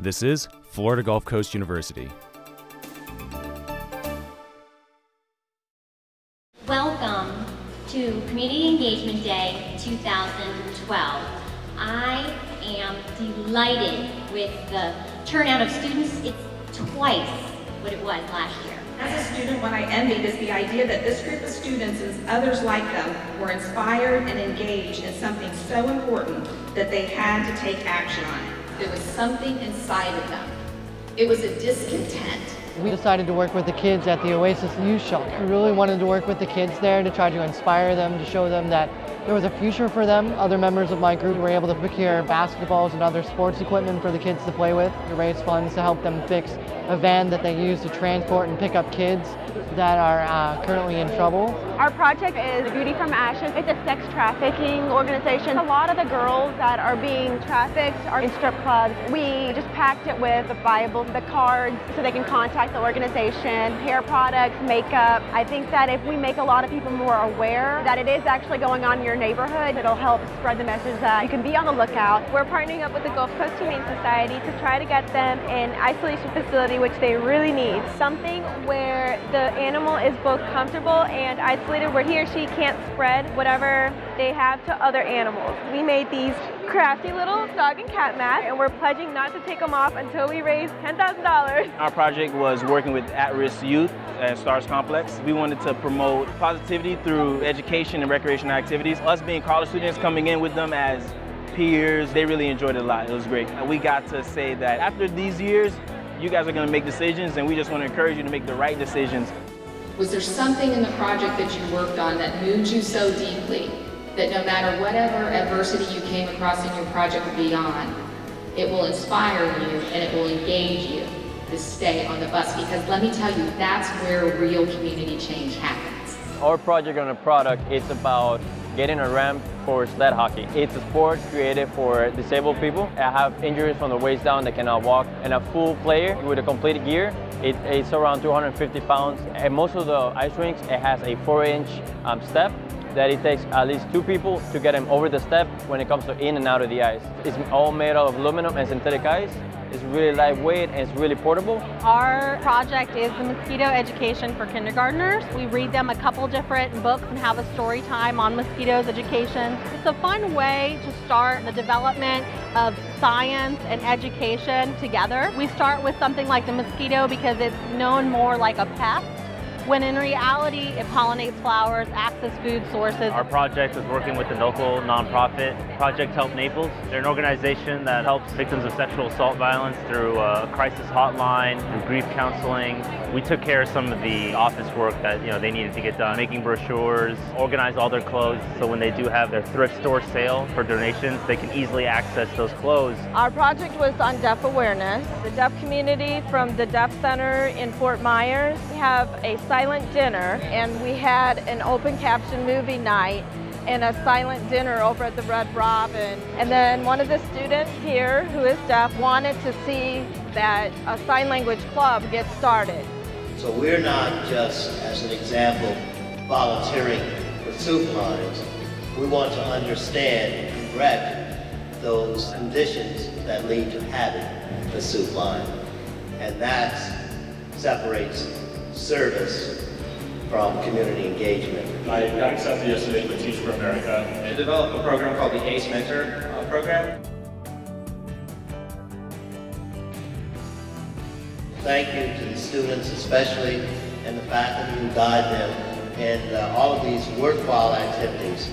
This is Florida Gulf Coast University. Welcome to Community Engagement Day 2012. I am delighted with the turnout of students. It's twice what it was last year. As a student, what I envied is the idea that this group of students and others like them were inspired and engaged in something so important that they had to take action on it. There was something inside of them. It was a discontent. We decided to work with the kids at the Oasis Youth Shelter. We really wanted to work with the kids there to try to inspire them, to show them that there was a future for them. Other members of my group were able to procure basketballs and other sports equipment for the kids to play with, to raise funds to help them fix a van that they use to transport and pick up kids that are uh, currently in trouble. Our project is Beauty from Ashes. It's a sex trafficking organization. A lot of the girls that are being trafficked are in strip clubs. We just packed it with the Bible, the cards, so they can contact the organization, hair products, makeup. I think that if we make a lot of people more aware that it is actually going on in your neighborhood, it'll help spread the message that you can be on the lookout. We're partnering up with the Gulf Coast Humane Society to try to get them an isolation facility, which they really need. Something where the animal is both comfortable and isolated, where he or she can't spread whatever they have to other animals. We made these crafty little dog and cat mats, and we're pledging not to take them off until we raise $10,000. Our project was working with at-risk youth at Stars Complex. We wanted to promote positivity through education and recreational activities. Us being college students coming in with them as peers, they really enjoyed it a lot. It was great. We got to say that after these years, you guys are going to make decisions, and we just want to encourage you to make the right decisions. Was there something in the project that you worked on that moved you so deeply that no matter whatever adversity you came across in your project or beyond, it will inspire you and it will engage you to stay on the bus? Because let me tell you, that's where real community change happens. Our project on the product is about getting a ramp for sled hockey. It's a sport created for disabled people I have injuries from the waist down that cannot walk. And a full player with a complete gear, it, it's around 250 pounds. And most of the ice rinks, it has a four inch um, step that it takes at least two people to get them over the step when it comes to in and out of the ice. It's all made out of aluminum and synthetic ice. It's really lightweight and it's really portable. Our project is the mosquito education for kindergartners. We read them a couple different books and have a story time on mosquitoes education. It's a fun way to start the development of science and education together. We start with something like the mosquito because it's known more like a pest when in reality it pollinates flowers, acts as food sources. Our project is working with the local nonprofit Project Help Naples. They're an organization that helps victims of sexual assault violence through a crisis hotline, through grief counseling. We took care of some of the office work that you know they needed to get done, making brochures, organize all their clothes so when they do have their thrift store sale for donations, they can easily access those clothes. Our project was on deaf awareness. The deaf community from the Deaf Center in Fort Myers have a silent dinner and we had an open caption movie night and a silent dinner over at the Red Robin. And then one of the students here who is deaf wanted to see that a sign language club get started. So we're not just, as an example, volunteering for soup lines. We want to understand and correct those conditions that lead to having a soup line. And that separates service from community engagement. I got accepted yesterday to Teach for America and developed a program called the ACE Mentor uh, program. Thank you to the students especially and the faculty who guide them in uh, all of these worthwhile activities